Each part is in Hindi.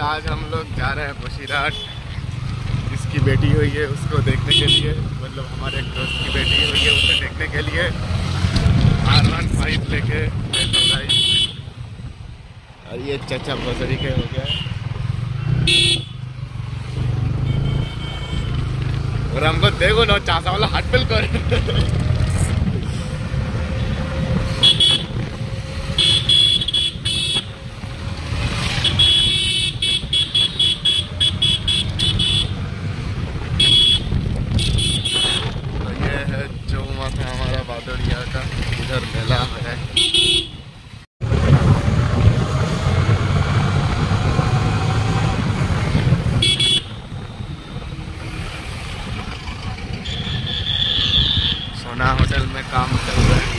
आज हम लोग जा रहे हैं बशीराट। इसकी बेटी हुई है उसको देखने के लिए। मतलब हमारे एक दोस्त की बेटी हुई है उसे देखने के लिए। आर वन फाइव लेके और ये चचा बसरी के हो गया। और हमको देखो ना, चाचा वाला हाथ पिल कर होटल में काम चल रहा है।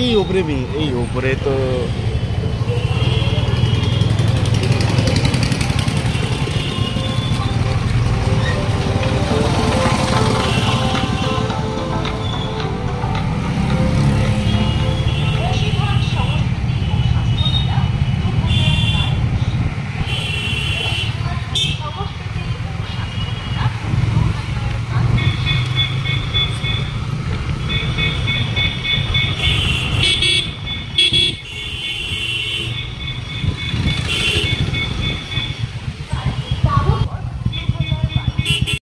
এই উপরে এই উপরে তো